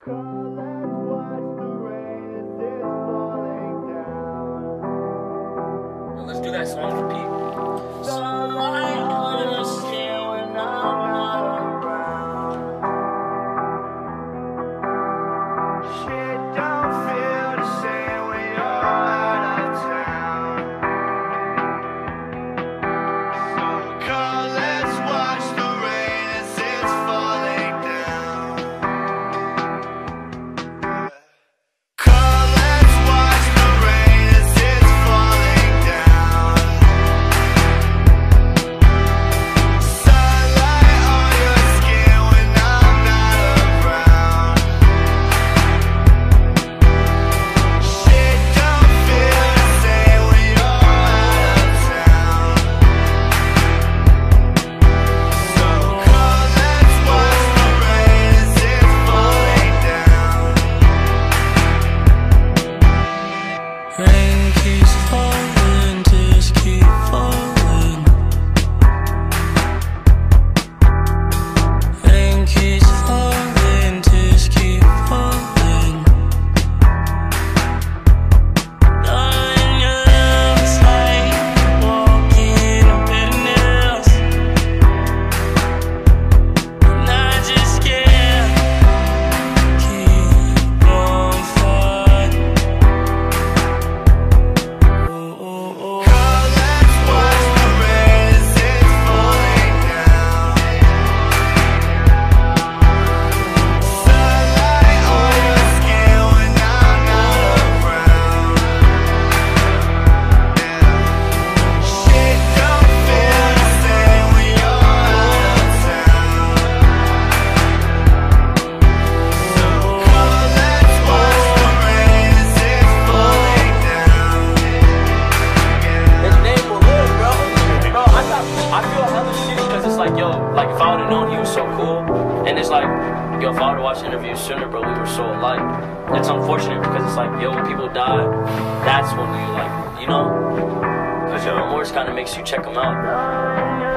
Let's do that song for people. Like, if I would have known he was so cool, and it's like, yo, if I would have watched interviews sooner, bro, we were so alike. It's unfortunate because it's like, yo, when people die, that's when you, like, you know? Because, your remorse kind of makes you check them out.